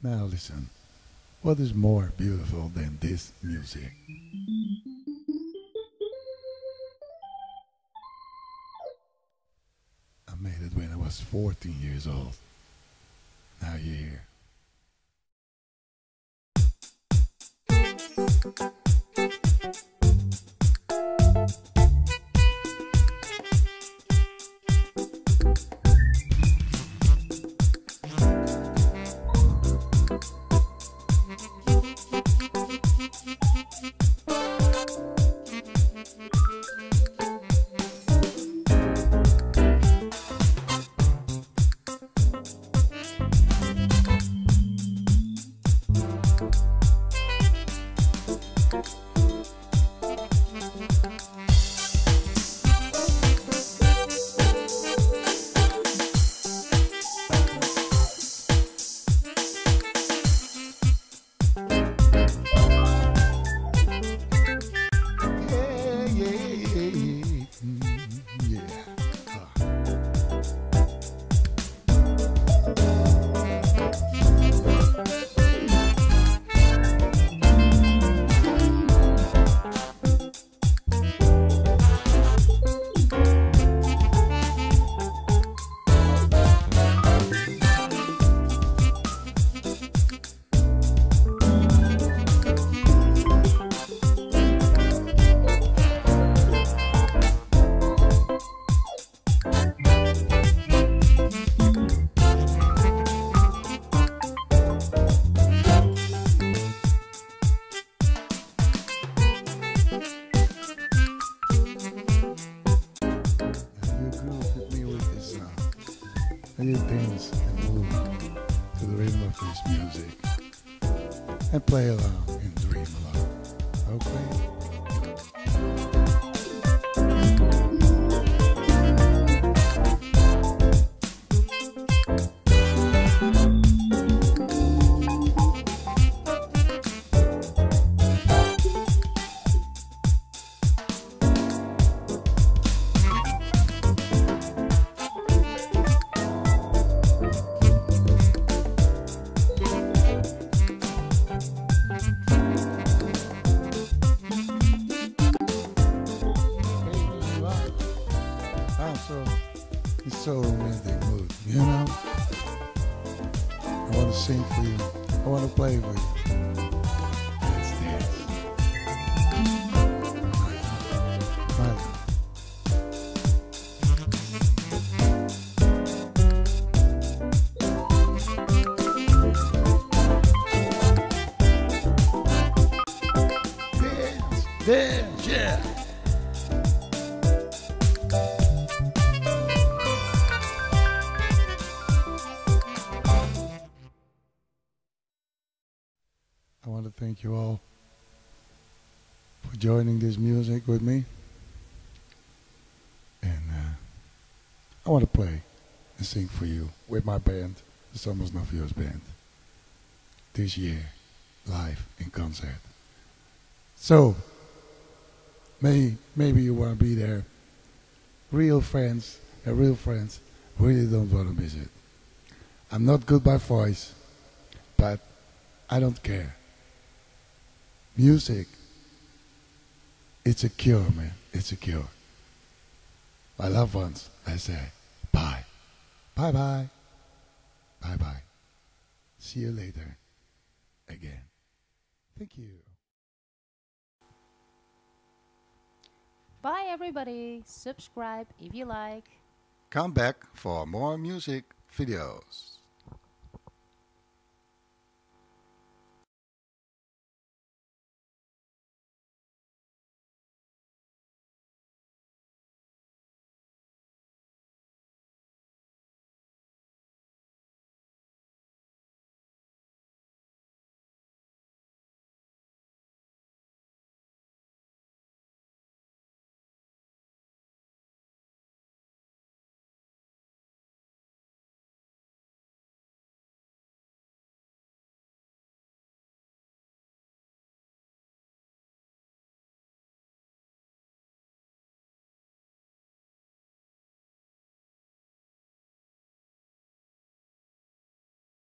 Now listen, what is more beautiful than this music? I made it when I was 14 years old. Now you're here. And you dance and move to the rhythm of this music. And play along and dream along. Okay? I'm so in so romantic mood, you know? I want to sing for you. I want to play for you. Dance, dance, yeah. I want to thank you all for joining this music with me. And uh, I want to play and sing for you with my band, the Somos Novios Band, this year, live in concert. So, may, maybe you want to be there. Real friends and real friends really don't want to miss it. I'm not good by voice, but I don't care. Music, it's a cure, man. It's a cure. My loved ones, I say, bye. Bye bye. Bye bye. See you later again. Thank you. Bye, everybody. Subscribe if you like. Come back for more music videos.